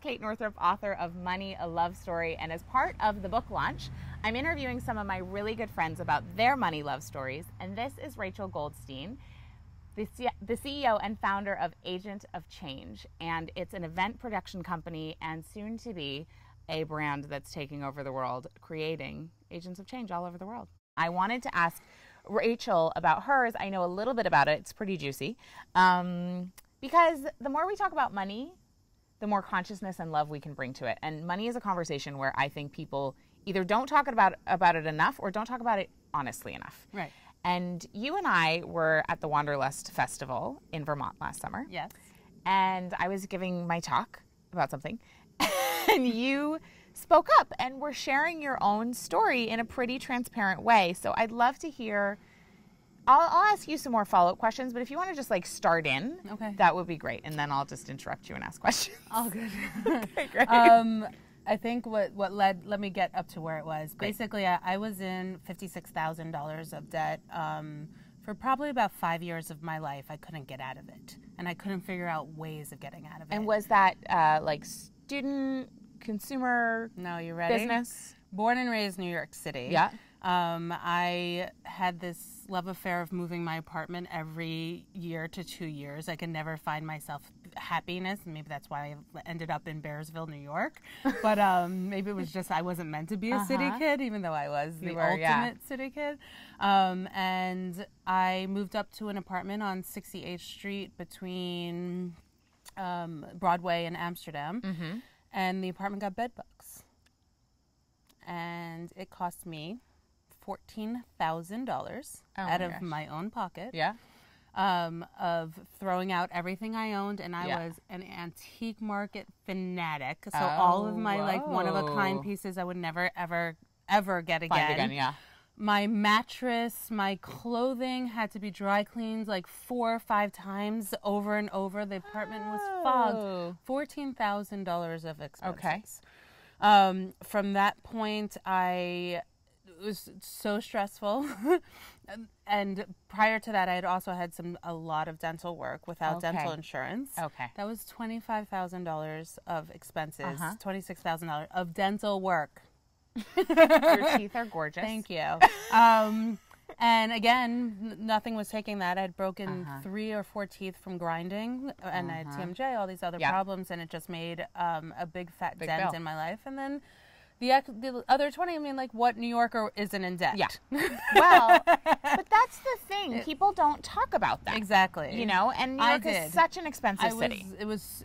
Kate Northrup, author of Money, a Love Story. And as part of the book launch, I'm interviewing some of my really good friends about their money love stories. And this is Rachel Goldstein, the, C- the CEO and founder of Agent of Change. And it's an event production company and soon to be a brand that's taking over the world, creating agents of change all over the world. I wanted to ask Rachel about hers. I know a little bit about it, it's pretty juicy. Um, because the more we talk about money, the more consciousness and love we can bring to it. And money is a conversation where I think people either don't talk about about it enough or don't talk about it honestly enough. Right. And you and I were at the Wanderlust Festival in Vermont last summer. Yes. And I was giving my talk about something. and you spoke up and were sharing your own story in a pretty transparent way. So I'd love to hear I'll, I'll ask you some more follow up questions, but if you want to just like start in, Okay. that would be great. And then I'll just interrupt you and ask questions. All good. okay, great. um, I think what what led let me get up to where it was. Basically, I, I was in fifty six thousand dollars of debt um, for probably about five years of my life. I couldn't get out of it, and I couldn't figure out ways of getting out of it. and was that uh, like student, consumer, no, you ready? business? Born and raised New York City. Yeah. Um, I had this love affair of moving my apartment every year to two years. I could never find myself happiness. Maybe that's why I ended up in Bearsville, New York. But um, maybe it was just I wasn't meant to be a city Uh-huh. kid, even though I was the were, ultimate yeah. city kid. Um, and I moved up to an apartment on 68th Street between um, Broadway and Amsterdam. Mm-hmm. And the apartment got bed bugs. And it cost me $14,000 Oh out of gosh. my own pocket Yeah. um, of throwing out everything I owned, and I Yeah. was an antique market fanatic. So all of Oh, my like one of a kind pieces I would never ever ever get again. Find again, yeah. My mattress, my clothing had to be dry cleaned like four or five times over and over. The apartment was Oh. fogged. Fourteen thousand dollars of expenses. Um, from that point, I it was so stressful. and prior to that, I had also had some a lot of dental work without dental insurance. Okay. That was twenty five thousand dollars of expenses. Uh-huh. Twenty six thousand dollars of dental work. Your teeth are gorgeous. Thank you. Um, and again, n- nothing was taking that. I had broken Uh-huh. three or four teeth from grinding, and I had TMJ, all these other Yeah. problems, and it just made um, a big fat Big dent bill. in my life. And then the, the other 20, I mean, like, what New Yorker isn't in debt? Yeah. well, but that's the thing. People don't talk about that. exactly. You know, and New York is such an expensive I was, city. it was,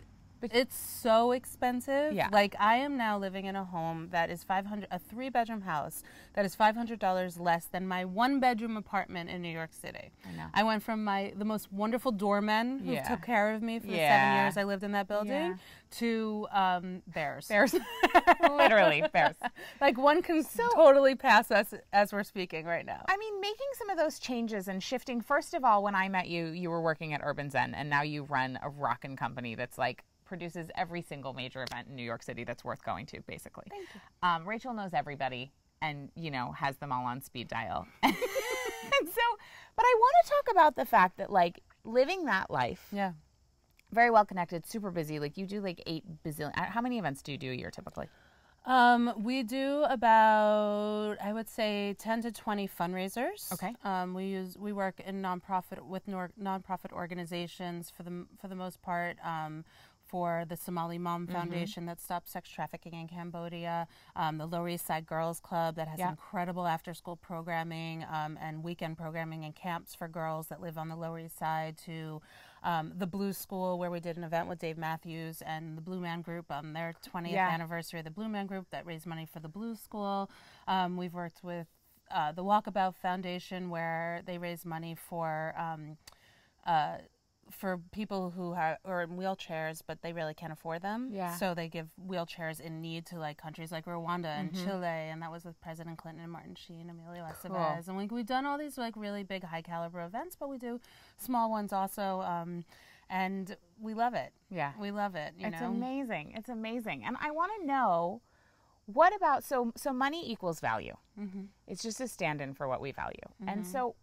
it's so expensive. Yeah. Like I am now living in a home that is 500, a three bedroom house that is $500 less than my one bedroom apartment in New York City. I know. I went from my, the most wonderful doormen who Yeah. took care of me for the seven years I lived in that building Yeah. to um, bears. Bears. Literally, bears. like one can so, totally pass us as we're speaking right now. I mean, making some of those changes and shifting. First of all, when I met you, you were working at Urban Zen, and now you run a rockin' company that's like produces every single major event in New York City that's worth going to, basically. Thank you. Um, Rachel knows everybody, and you know has them all on speed dial. and so, but I want to talk about the fact that like living that life, yeah. very well connected, super busy. Like you do like eight bazillion. uh, How many events do you do a year typically? Um, we do about I would say ten to twenty fundraisers. Okay. Um, we use we work in nonprofit with nor, nonprofit organizations for the for the most part. Um, for the Somaly Mam Mm-hmm. Foundation that stops sex trafficking in Cambodia, um, the Lower East Side Girls Club that has Yeah. incredible after-school programming um, and weekend programming and camps for girls that live on the Lower East Side. To um, the Blue School where we did an event with Dave Matthews and the Blue Man Group on their 20th Yeah. anniversary of the Blue Man Group that raised money for the Blue School. Um, we've worked with uh, the Walkabout Foundation where they raise money for um, uh, for people who are, are in wheelchairs but they really can't afford them. Yeah. So they give wheelchairs in need to like countries like Rwanda and Chile, and that was with President Clinton and Martin Sheen, Emilio Estevez, and we, we've done all these like really big high caliber events, but we do small ones also, um, and we love it. Yeah. We love it. You it's know. amazing. It's amazing. And I want to know what about so so money equals value. Mm-hmm. It's just a stand-in for what we value. And so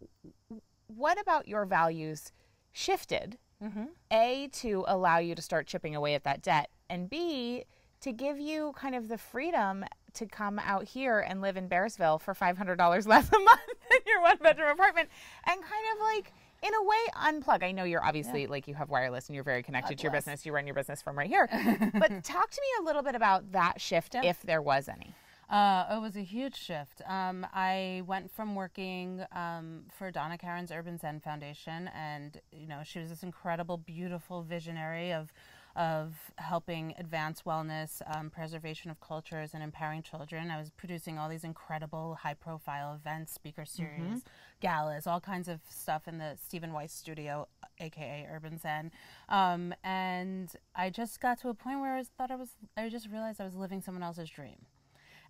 what about your values shifted? Mm-hmm. A to allow you to start chipping away at that debt and B to give you kind of the freedom to come out here and live in Bearsville for $500 less a month in your one bedroom apartment and kind of like in a way unplug. I know you're obviously like you have wireless and you're very connected to your bless. business. You run your business from right here. but talk to me a little bit about that shift if there was any. Uh, it was a huge shift. Um, I went from working um, for Donna Karan's Urban Zen Foundation, and you know she was this incredible, beautiful visionary of of helping advance wellness, um, preservation of cultures, and empowering children. I was producing all these incredible, high profile events, speaker series, galas, all kinds of stuff in the Stephan Weiss studio, aka Urban Zen. Um, and I just got to a point where I was, thought I was, I just realized I was living someone else's dream.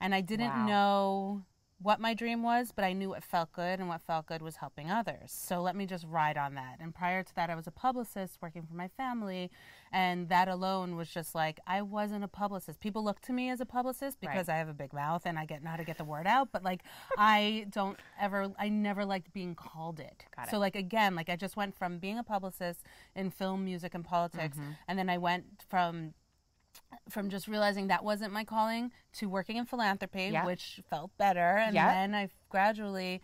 And I didn't Wow. know what my dream was, but I knew what felt good, and what felt good was helping others. So let me just ride on that. And prior to that, I was a publicist working for my family, and that alone was just like I wasn't a publicist. People look to me as a publicist because I have a big mouth and I get know how to get the word out, but like I don't ever, I never liked being called it. It. So like again, like I just went from being a publicist in film, music, and politics, Mm-hmm. and then I went from from just realizing that wasn't my calling to working in philanthropy, Yeah. which felt better. And Yeah. then I gradually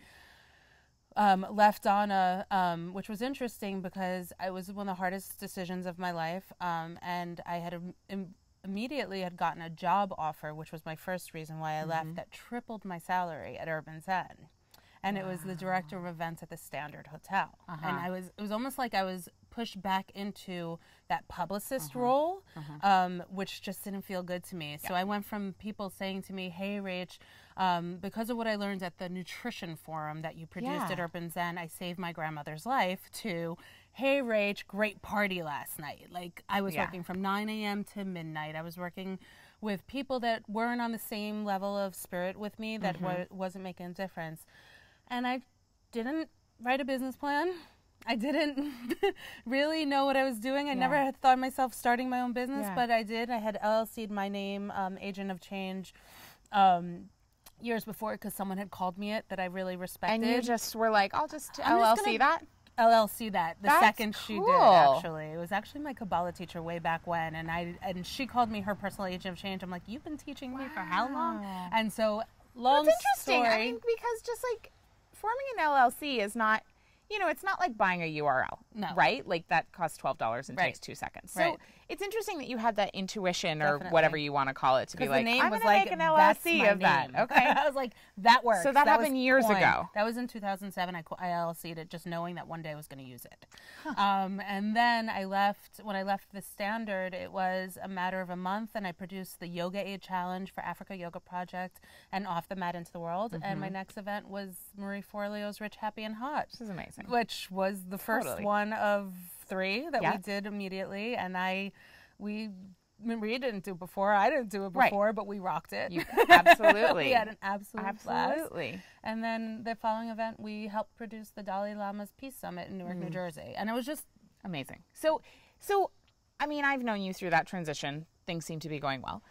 um, left Donna, um, which was interesting because it was one of the hardest decisions of my life. Um, and I had im- im- immediately had gotten a job offer, which was my first reason why I Mm-hmm. left, that tripled my salary at Urban Zen. And it was the director of events at the Standard Hotel. Uh-huh. And I was, it was almost like I was pushed back into that publicist Uh-huh. role, um, which just didn't feel good to me. So I went from people saying to me, "Hey, Rach, um, because of what I learned at the nutrition forum that you produced at Urban Zen, I saved my grandmother's life." To, "Hey, Rach, great party last night." Like I was Yeah. working from 9 a.m. to midnight. I was working with people that weren't on the same level of spirit with me, that wa- wasn't making a difference, and I didn't write a business plan. I didn't really know what I was doing. I never had thought of myself starting my own business, Yeah. but I did. I had LLC'd my name, um, Agent of Change, um, years before because someone had called me it that I really respected. And you just were like, I'll just just LLC gonna- that. LLC that the That's second she did actually. It was actually my Kabbalah teacher way back when and I and she called me her personal agent of change. I'm like, You've been teaching me for how long? And so long That's interesting. story. I mean, because just like forming an LLC is not, you know, it's not like buying a URL, No. right? Like that costs twelve dollars and Right. takes two seconds. So Right. It's interesting that you had that intuition or Definitely. whatever you want to call it to be like, the name I'm was like make an LLC of that. name. Okay. I was like that works. So that happened years coined. ago. That was in 2007. I, I LLC'd it just knowing that one day I was going to use it. Um, and then I left. When I left the Standard, it was a matter of a month, and I produced the Yoga Aid Challenge for Africa Yoga Project and Off the Mat into the World. And Mm-hmm. my next event was Marie Forleo's Rich, Happy, and Hot This is amazing. which was the first Totally. one of three that Yeah. we did immediately and i we Maria didn't do it before. I didn't do it Right. before, but we rocked it. You- absolutely. we had an absolute blast. Absolutely. And then the following event, we helped produce the Dalai Lama's Peace Summit in Newark, Mm. New Jersey, and it was just Amazing. So, so, I mean, I've known you through that transition. Things seem to be going well,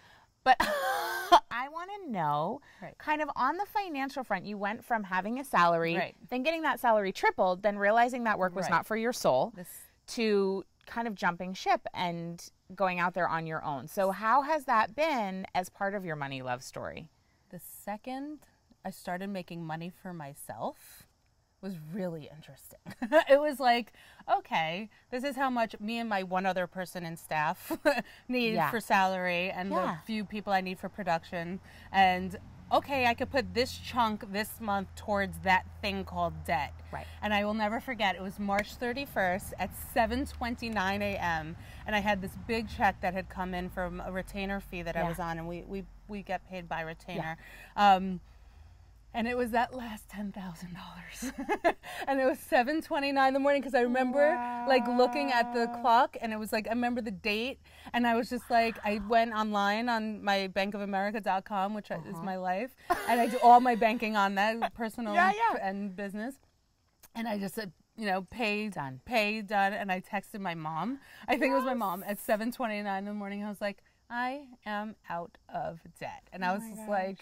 but I want to know, Right. kind of on the financial front, you went from having a salary, Right. then getting that salary tripled, then realizing that work was Right. not for your soul, this. To kind of jumping ship and going out there on your own. So, how has that been as part of your money love story? The second I started making money for myself was really interesting. it was like, okay, this is how much me and my one other person in staff need Yeah. for salary and Yeah. the few people I need for production. And okay, I could put this chunk this month towards that thing called debt. Right. And I will never forget. It was March 31st at 7:29 a.m. and I had this big check that had come in from a retainer fee that I was on, and we we we get paid by retainer. Um, and it was that last ten thousand dollars, and it was seven twenty nine in the morning because I remember like looking at the clock, and it was like I remember the date, and I was just like I went online on my bankofamerica.com, which is uh-huh. my life, and I do all my banking on that, personal Yeah, yeah. and business, and I just said. You know, pay Done. pay done, and I texted my mom. I think it was my mom at seven twenty nine in the morning. I was like, I am out of debt, and I oh was just like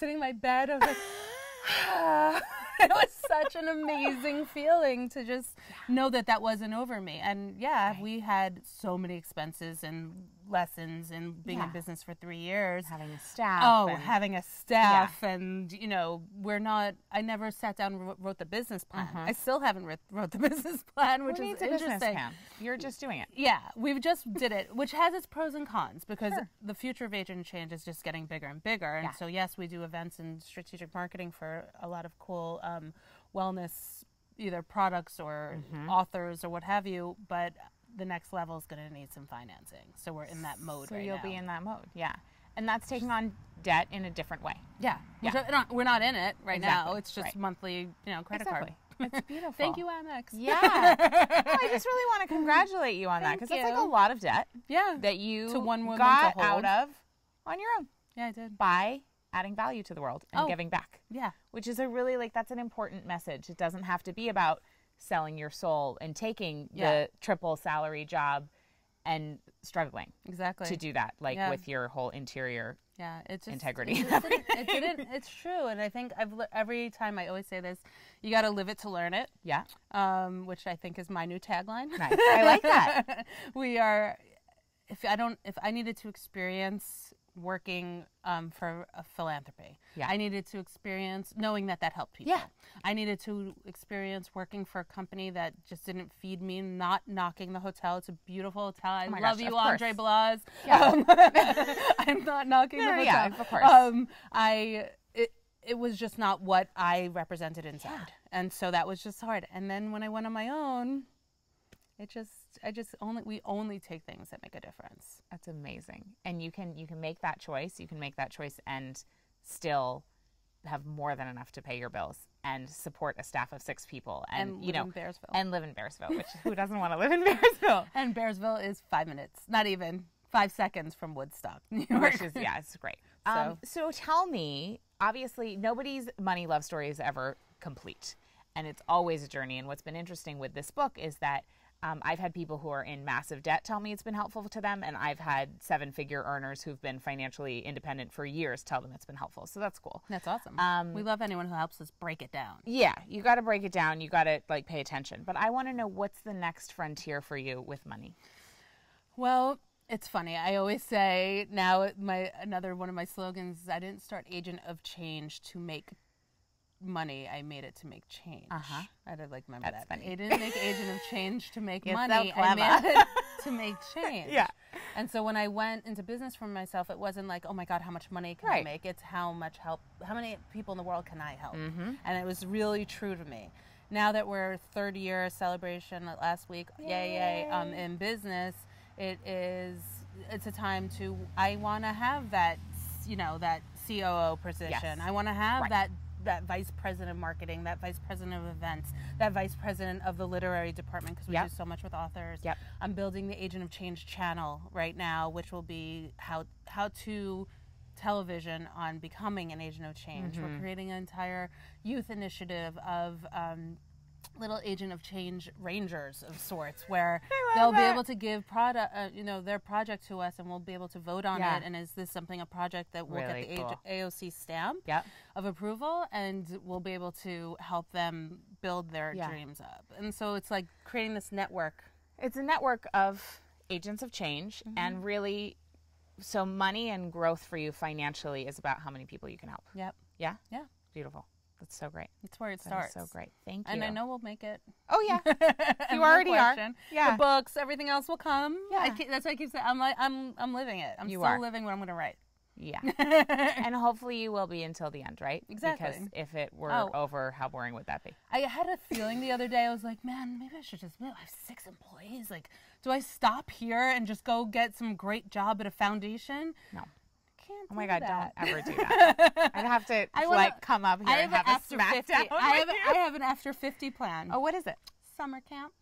sitting in my bed. I was like, it was such an amazing feeling to just know that that wasn't over me. And yeah, we had so many expenses and lessons and being in business for three years. Having a staff. Oh, and- having a staff, and you know, we're not. I never sat down and wrote, the business plan. I still haven't writ, wrote the business plan, which Who is interesting. You're just doing it. Yeah, we've just did it, which has its pros and cons because Sure. the future of agent change is just getting bigger and bigger. And Yeah. so, yes, we do events and strategic marketing for a lot of cool um, wellness, either products or Mm-hmm. authors or what have you. But the next level is going to need some financing. So we're in that mode So right you'll now. be in that mode. Yeah. And that's taking on debt in a different way. yeah, Yeah. I- not- we're not in it right now. It's just right. monthly, you know, credit Exactly. card. It's beautiful. Thank you, Amex. Yeah. No, I just really want to congratulate you on that because that's like a lot of debt Yeah. that you To one woman got out of on your own yeah, I did. by adding value to the world and Oh. giving back, Yeah. which is a really like that's an important message. It doesn't have to be about selling your soul and taking Yeah. the triple salary job and struggling Exactly. to do that like Yeah. with your whole interior Yeah, it's just, integrity It, just didn't, it didn't. It's true, and I think I've every time I always say this: you got to live it to learn it. yeah Um, which I think is my new tagline. nice i like that we are. If I don't, if I needed to experience working um, for a philanthropy, Yeah. I needed to experience knowing that that helped people. Yeah. I needed to experience working for a company that just didn't feed me, not knocking the hotel. It's a beautiful hotel. I Oh love gosh, you, Andre course. Balazs. Yeah. Um, I'm not knocking No, the hotel. yeah, of course. Um, I it it was just not what I represented inside, and so that was just hard. And then when I went on my own, it just I just only we only take things that make a difference. That's amazing. And you can you can make that choice. You can make that choice and still have more than enough to pay your bills and support a staff of six people and, And you live know in Bearsville. and live in Bearsville, which who doesn't want to live in Bearsville? And Bearsville is five minutes, not even five seconds from Woodstock, New York. Which is yeah, it's great. Um, so tell me, obviously nobody's money love story is ever complete. And it's always a journey. And what's been interesting with this book is that um, I've had people who are in massive debt tell me it's been helpful to them, and I've had seven figure earners who've been financially independent for years tell them it's been helpful. So that's cool. That's awesome. Um, we love anyone who helps us break it down. Yeah, you got to break it down. You got to like pay attention. But I want to know what's the next frontier for you with money. Well, it's funny. I always say now my another one of my slogans is I didn't start agent of change to make money. I made it to make change. Uh-huh. I did like remember That's that. funny. I didn't make agent of change to make You're so money. I made it to make change. Yeah. And so when I went into business for myself, it wasn't like, oh my God, how much money can Right. I make? It's how much help, how many people in the world can I help? Mm-hmm. And it was really true to me. Now that we're third year celebration last week, yay, yay, um, in business, it is, it's a time to, I want to have that, you know, that COO position. Yes. I want to have Right. that that vice president of marketing, that vice president of events, that vice president of the literary department because we Yep. do so much with authors. Yep. I'm building the Agent of Change channel right now, which will be how how to television on becoming an agent of change. Mm-hmm. We're creating an entire youth initiative of um, little agent of change rangers of sorts, where they'll be able to give product, uh, you know, their project to us, and we'll be able to vote on Yeah. it. And is this something a project that will Really get the cool. AOC stamp? Yep. of approval and we'll be able to help them build their Yeah. dreams up. And so it's like creating this network. It's a network of agents of change, and really, so money and growth for you financially is about how many people you can help. Yep. Yeah. Yeah. Beautiful. That's so great. That's where it That starts. so great. Thank you. And I know we'll make it. Oh yeah. you already are. Yeah. The books, everything else will come. Yeah. I keep, that's why I keep saying I'm like I'm I'm living it. I'm You still are. living what I'm going to write. Yeah. and hopefully you will be until the end, right? Exactly. Because if it were Oh. over, how boring would that be? I had a feeling the other day. I was like, man, maybe I should just. I have six employees. Like, do I stop here and just go get some great job at a foundation? No. Can't. Oh my God! that. Don't ever do that. I'd have to I wanna- like come up here I and have have, an a after smack 50. I have. I have an after 50 plan. Oh, what is it? Summer camp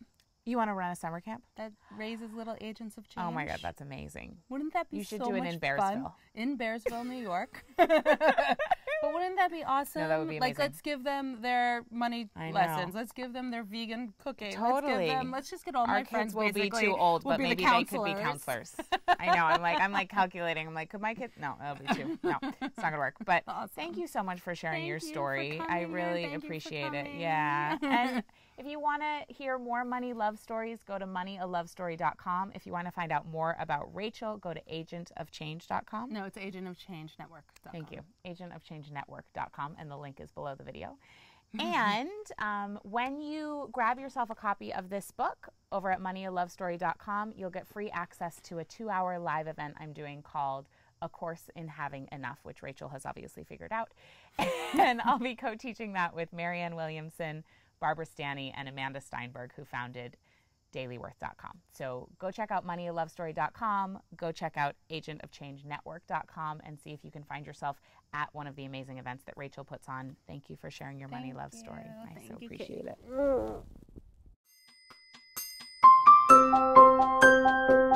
You want to run a summer camp? that raises little agents of change. Oh my God, that's amazing. Wouldn't that be You should so do it in fun? Bearsville. In Bearsville, New York. but wouldn't that be awesome? that would be Like, let's give them their money I know. lessons. Let's give them their vegan cooking. Let's Totally. give them. Let's just get all Our my kids friends will be too old, but be the maybe they could be counselors. I know. I'm like, I'm like calculating. I'm like, could my kid? No, it'll be two. No, it's not gonna work. But thank you so much for sharing Thank your you story. I really you appreciate it. Yeah. And if you want to hear more money love stories, go to moneyalovestory.com. If you want to find out more about Rachel, go to agentofchange.com. No, it's agentofchangenetwork.com. Thank you. Agentofchangenetwork.com, and the link is below the video. and um, when you grab yourself a copy of this book over at moneyalovestory.com, you'll get free access to a two hour live event I'm doing called A Course in Having Enough, which Rachel has obviously figured out. and I'll be co teaching that with Marianne Williamson, Barbara Stanny, and Amanda Steinberg, who founded dailyworth.com. So go check out moneyalovestory.com, go check out agentofchangenetwork.com and see if you can find yourself at one of the amazing events that Rachel puts on. Thank you for sharing your Thank money love you. story. I Thank so you, appreciate Kate. it.